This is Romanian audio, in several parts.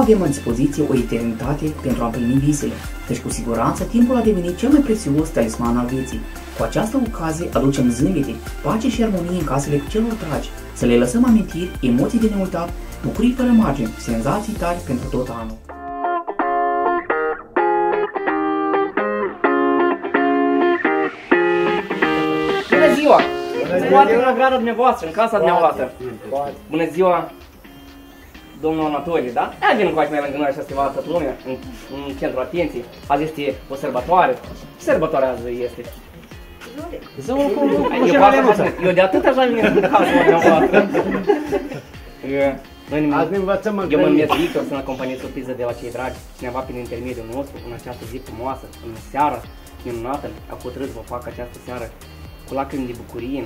avem în dispoziție o eternitate pentru a împlini visele, deci cu siguranță timpul a devenit cel mai prețios talisman al vieții. Cu această ocazie aducem zâmbete, pace și armonie în casele celor dragi, să le lăsăm amintiri, emoții de neuitat, bucurii fără margini, senzații tari pentru tot anul. Bună ziua! Poate în agrada dumneavoastră, în casa dumneavoastră. Bună ziua, domnul Anatolie, da? Hai vin cu mai lângă noi așa să te vadă toată lumea, în, în centrul atenției. Azi este o sărbătoare. Ce sărbătoare azi este? Zău cum Eu, poate, eu de atât așa vin în casa dumneavoastră. Eu- Noi ne- Azi ne învățăm în eu mă grădiniță. numesc Victor, sunt acompanit surpriză de la cei dragi, cineva prin intermediul nostru, în această zi frumoasă, în seara minunată, a hotărât să vă fac această seară cu lacrimi de bucurie,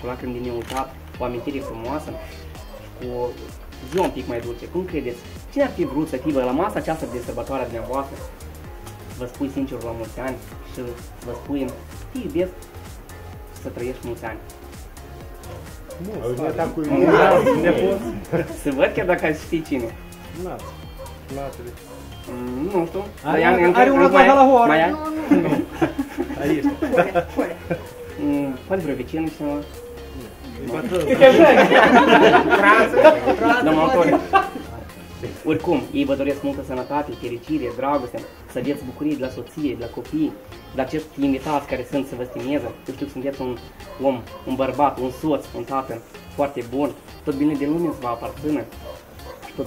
cu lacrimi de neuitat, cu amintire frumoasă, cu o ziua un pic mai dulce. Cum credeți? Cine ar fi vrut să fie la masa aceasta de sărbătoare a dumneavoastră? Să vă spui sincer la mulți ani și să vă spui te iubesc și să trăiești mulți ani. Auzi, ne-a dat cu Să văd chiar dacă ați ști cine. Natele. Mm, Nu știu. Are- Dar ea- are încă- una încă mai- toată la horă. Mai ai? Aici. Mm, Poate vreo vecin cineva? E patrăl. Domnul Antonio. Oricum, ei vă doresc multă sănătate, fericire, dragoste, să aveți bucurie de la soție, de la copii, de la acești invitați care sunt să vă stimeze. Eu știu că sunteți un om, un bărbat, un soț, un tată foarte bun, tot bine de lume să vă aparțină și tot,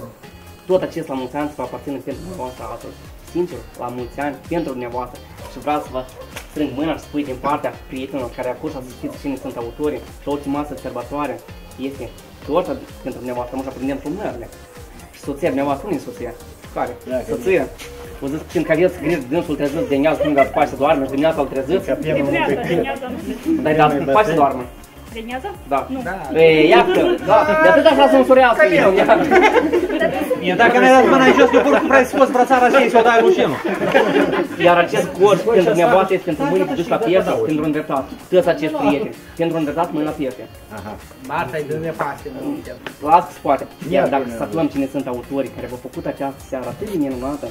tot acest la mulți ani să vă aparțină pentru dumneavoastră astăzi. Sincer, la mulți ani, pentru dumneavoastră. Și vreau să vă strâng mâna și să spui din partea prietenilor care acum să știți cine sunt autorii și ultima masă sărbătoare este torta pentru dumneavoastră, nu și aprindem frumnările. Și soția dumneavoastră, unde e soția? Care? Soția. O zis, când că aveți grijă, dânsul treziți de neaz, când ați să doarme și dimineața îl treziți, Dimineața, dimineața. dar da, faci să doarmă. Dimineața? Da. Nu. E, iată, da, de atât așa să însurească eu. Eu dacă mi-ai dat mâna jos, eu pur și vrei să scoți brățara și să o dai rușinul. Iar acest cor pentru dumneavoastră este pentru mâine dus la piesă, pentru îndreptat. Toți acești prieteni, pentru îndreptat mâine la piesă. Marta-i de nepaste, nu Las că se poate. Iar dacă să aflăm cine sunt autorii care v-au făcut această seară atât de minunată,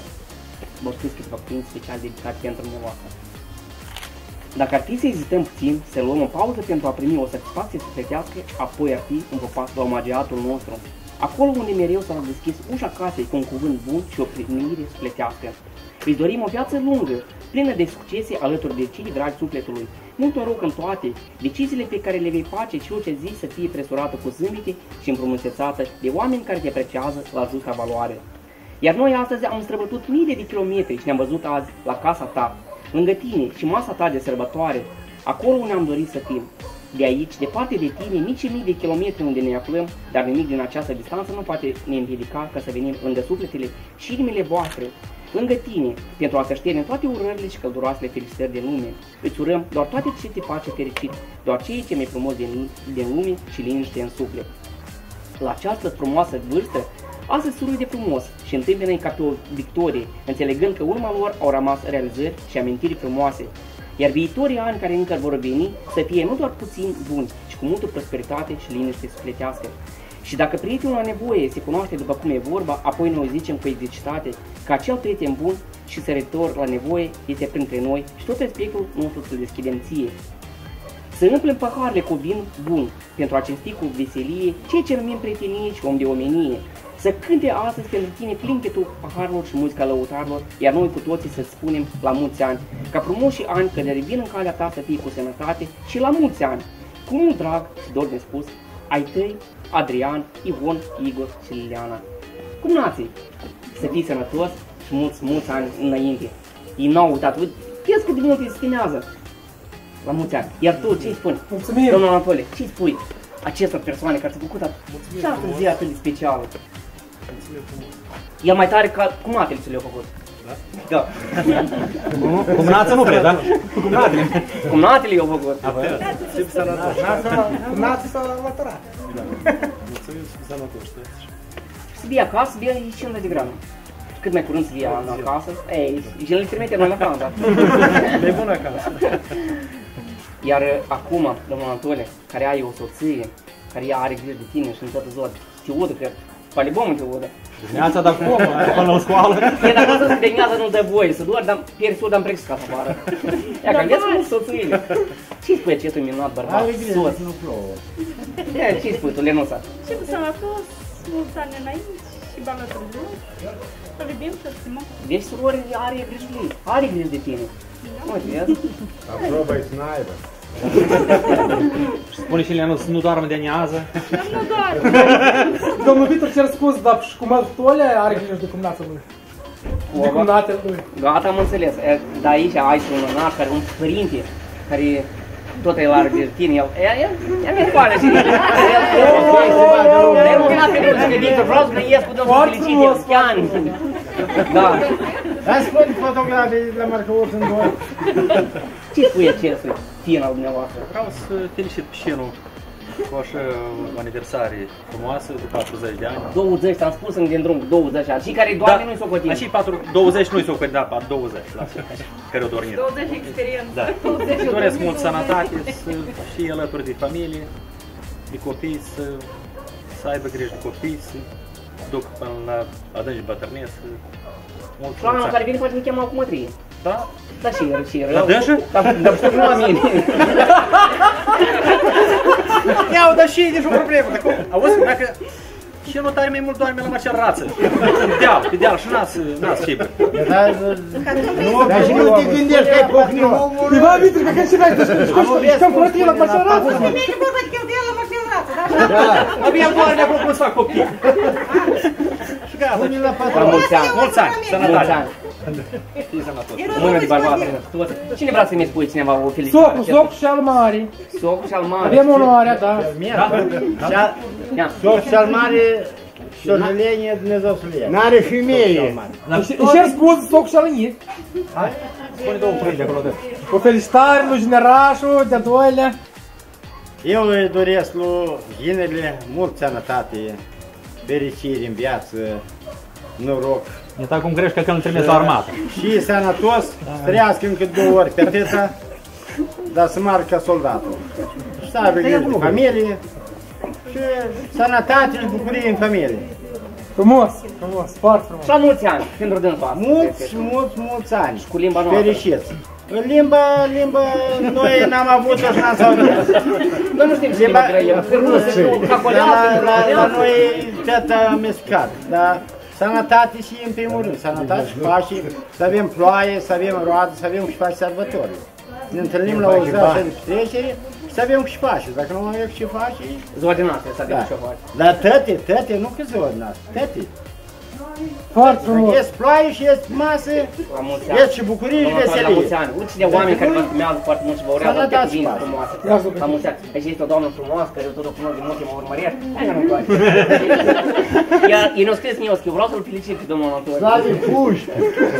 v-au scris câteva cuvinte special dedicate pentru dumneavoastră. Dacă ar fi să ezităm puțin, să luăm o pauză pentru a primi o satisfacție sufletească, apoi ar fi un popas la omagiatul nostru. Acolo unde mereu s-a deschis ușa casei cu un cuvânt bun și o primire sufletească. Îi dorim o viață lungă, plină de succese alături de cei dragi sufletului. Mult noroc în toate, deciziile pe care le vei face și orice zi să fie presurată cu zâmbete și împrumusețată de oameni care te apreciază la justa valoare. Iar noi astăzi am străbătut mii de kilometri și ne-am văzut azi la casa ta, lângă tine și masa ta de sărbătoare, acolo unde am dorit să fim. De aici, departe de tine, nici mii de kilometri unde ne aflăm, dar nimic din această distanță nu poate ne împiedica ca să venim lângă sufletele și inimile voastre, lângă tine, pentru a să în toate urările și călduroasele felicitări din lume. Îți urăm doar toate ce te face fericit, doar ceea ce mai frumos din, din lume și liniște în suflet la această frumoasă vârstă, astăzi surui de frumos și întâmpină ca pe o victorie, înțelegând că urma lor au rămas realizări și amintiri frumoase, iar viitorii ani care încă vor veni să fie nu doar puțin buni, ci cu multă prosperitate și liniște sufletească. Și dacă prietenul la nevoie se cunoaște după cum e vorba, apoi noi zicem cu exercitate că acel prieten bun și săritor la nevoie este printre noi și tot respectul nostru să deschidem ție. Să umplem paharele cu vin bun, pentru a cinsti cu veselie ceea ce numim prietenie și om de omenie. Să cânte astăzi pentru tine clinchetul paharilor și muzica lăutarilor, iar noi cu toții să spunem la mulți ani, ca frumoși ani care revin în calea ta să fie cu sănătate și la mulți ani, cu mult drag și dor de spus, ai tăi, Adrian, Ivon, Igor și Liliana. Cum nații? Să fii sănătos și mulți, mulți ani înainte. Ei n-au uitat, vezi cât de mult îi stimează la mulți ani. Iar tu ce spui? Mulțumim! Domnul Anatole, ce spui acestor persoane care s-au făcut at- și astăzi zi atât de specială? E mai tare ca cum natele ce le-au făcut. Da? Cum nață nu cred, da? Cum nață. Cum natele i-au făcut. Nați s-a alăturat. Să vii acasă, să vii 50 de grame. Cât mai curând să vii acasă, ei, și le trimite noi la Franța. E bună acasă. Iar uh, acum, domnul Anatole, care ai o soție, care ea are grijă de tine și în toată ziua, te udă, cred, Palibomul te ură. Dimineața, dar cum? Până la școală? E, dacă să dimineața nu dă voie să doar, dar pieri sud, am precis ca să afară. Ia că vezi cum soțuile. Ce spui acestui minunat bărbat? Are bine, soț. nu plouă. Ia, ce spui tu, Lenuța? Ce să mă fost mulți ani înainte și bani la târziu. Să iubim, să stimăm. Deci surori are grijă lui, are grijă de tine. Da. Mă, Aproba-i sniper. Spune și Leanu să nu doarmă de nează. Nu doar. Domnul Victor cer scuz, dar și cum Tole are grijă de cumnața lui. De cumnatele lui. Gata, am înțeles. E, Dar aici ai și un naș care un părinte care tot el are de tine, el, el, el, el mi-e foame și el, el, el, el, el, el, el, Victor, vreau să ies cu Domnul Foarte Felicit, frumos, chiar. Da. Dar spune fotografii la Marcăuț în doi. Ce spui acestui fin al dumneavoastră? Vreau să felicit pe șinul cu așa aniversare frumoasă de 40 de ani. 20, am spus încă din drum, 20 ani. Și care doamne nu-i socotim. Așa 4, 20 nu-i s-o da, 20, lasă, care o dormit. 20 experiență. Da. Doresc mult sănătate, să fie alături de familie, de copii, să, să aibă grijă de copii, să duc până la adânci bătrâneți, să mult Doamna mulți care ani. vine poate mi cheamă acum trei. Da? Da, și el, și el. La dânsă? Dar dar știu nu la mine. Iau, dar și e nici o problemă. Dacă, auzi, dacă și nu tare mai mult doarme la acea rață. Pe deal, pe deal și n-ați, n-ați șibă. Dar nu, dar și nu te gândești că ai pocnit omul. Iván Victor, că și noi te știi, că am curățit la pășărață. Abia doarme acolo cum să fac copii. Și gata. Pune la La patru. mulți ani. Mulți ani, Mulți sănătate. ani. Fii sănătos. Mână de bărbat. toți. Cine vrea să-mi spui cineva o felicitare? Socul, socul și al mare. Socul și al mare. Avem onoarea, da. Ia. Soț cel mare, sojălenie, Dumnezeu să le ia. N-are femeie. Și îi cer scuz socul și al mie. Spune două cuvinte de acolo de. O felicitare lui generașul, de-a doilea. Eu îi doresc lui ginele mult sănătate, fericire în viață, noroc E ta cum crești că când îl trimis la armată. și sănătos, să trăiască încă două ori pe atâta, dar să marcă ca soldatul. Și să aibă grijă de familie și sănătate și bucurie în familie. Frumos, frumos, foarte frumos. Și la mulți ani, pentru dânsul Mulți, mulți, mulți ani. Cu limba noastră. Fericiți. În limba, limba, noi n-am avut-o și n-am să avem. Noi nu știm ce limba grăie. Rusă, Dar cacolează, la, la, la noi tot am mescat, dar sănătate și în primul rând, sănătate și pace, să avem ploaie, să avem roadă, să avem și pace sărbători. Ne întâlnim la o zi așa de petrecere și să avem și pace. Dacă nu avem și pace, Ziua din asta, să avem da. și o faci. Dar tăte, tăte, nu că ziua din asta, tăte. Foarte frumos. Ies ploaie și ies masă, La mulți ani. ies și bucurie și Domnul Antoine, La mulți veselie. ani. Uite de oameni care vă filmează foarte mult și vă urează Sănătate toate și cuvinte pace. frumoase. Ia zi, La mulți ani. Aici este o doamnă frumoasă care eu tot o cunosc de mult, mă urmărește. Hai că nu-mi place. Ea, ei nu scris mie o scriu, vreau să-l felicit pe domnul Antoine. Stai de puși.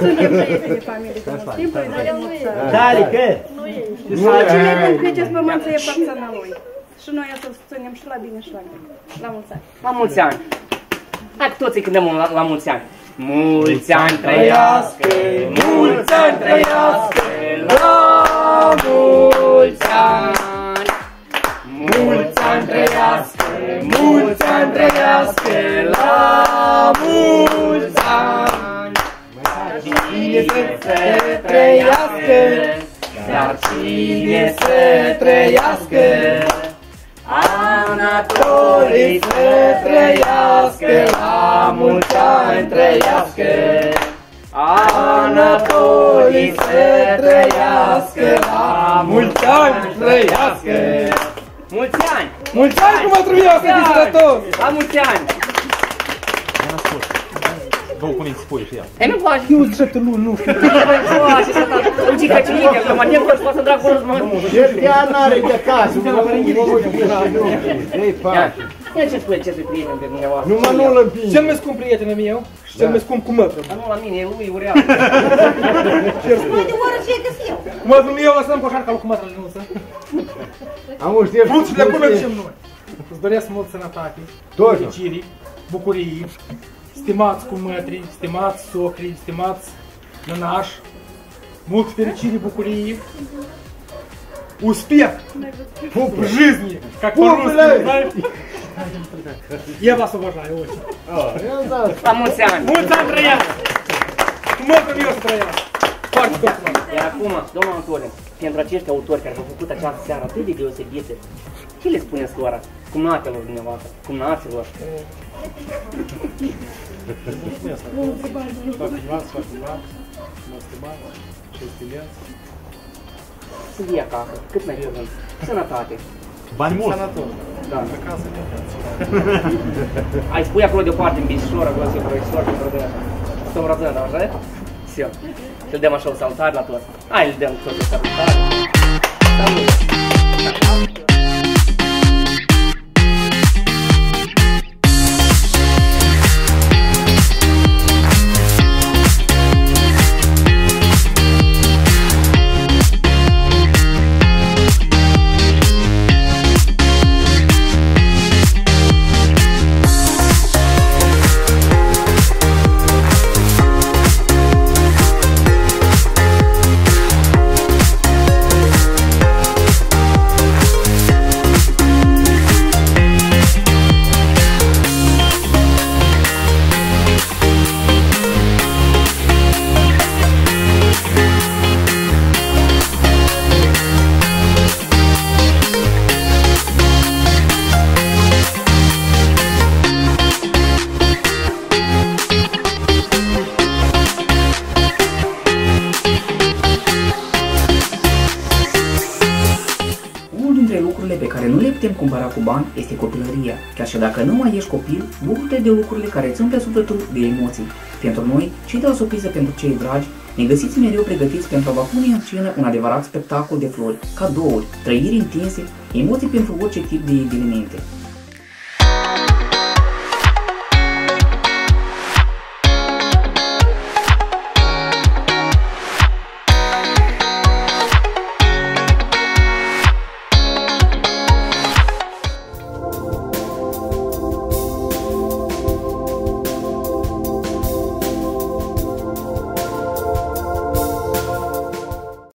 Suntem băieți de familie, cunosc timpul, îi dăm mulți ani. Dale, că? Nu e. Nu Cine e. pe acest pământ să e parțana lui. Și noi o să-l susținem și la bine și la bine. La mulți ani. La mulți ani. Hai cu toții cântăm la, la mulți ani. Mulți ani trăiască, mulți ani trăiască, la mulți ani. Mulți ani trăiască, mulți ani trăiască, la mulți ani. Cine să trăiască, dar cine să trăiască, Anatolii să trăiască, la mulți ani trăiască. Anatolii să trăiască, la mulți ani trăiască. Mulți ani! Mulți ani cum a trebuit să fii sănătos! La mulți ani! Mi-a spus. Două cuvinte spui și el. Ei, nu place. Eu zic șapte luni, nu știu. Nu zic că cine că mă tem că îți poate să drag mă. El chiar n-are de casă. Ei, Ia, pace. ia ce spune acestui prieten de dumneavoastră? Numai nu-l împinge. Cel mai scump prietenul meu și cel mai scump cu mătră. Dar nu la mine, e lui urea. Cu mătrul meu lăsăm coșarca lui cu mătră lănuță. Am un știri. Fruțile cum le zicem noi. Îți doresc mult sănătate, Tot. fericire, bucurii, stimați cumetri, stimați socri, stimați nănași, mulți fericiri bucurii, успех в жизни, как по-русски, Я вас уважаю очень. А мульțean! Mulți ani trăiați! Mult în eu să trăiați! Foarte Iar acum, domnul Antonin, pentru acești autori care au făcut această seară atât de deosebită, ce le spuneți lor, cumnatelor dumneavoastră, cumnaților? Vă filmați, vă filmați, mă stimați, ce stimați. Să fie acasă, cât mai curând. Sănătate. Bani mulți. Sănătos. Da. Acasă ne viață. Ai spui acolo deoparte, în bișor, acolo să profesor, pentru de așa. Stăm răzând, așa? Все. Îl dăm așa o salutare la toți. Hai, îl dăm tot o salutare. Salut! Putem cumpăra cu bani este copilăria. Chiar și dacă nu mai ești copil, bucură de lucrurile care îți umple sufletul de emoții. Pentru noi, cei de la surpriză pentru cei dragi, ne găsiți mereu pregătiți pentru a vă pune în scenă un adevărat spectacol de flori, cadouri, trăiri intense, emoții pentru orice tip de evenimente.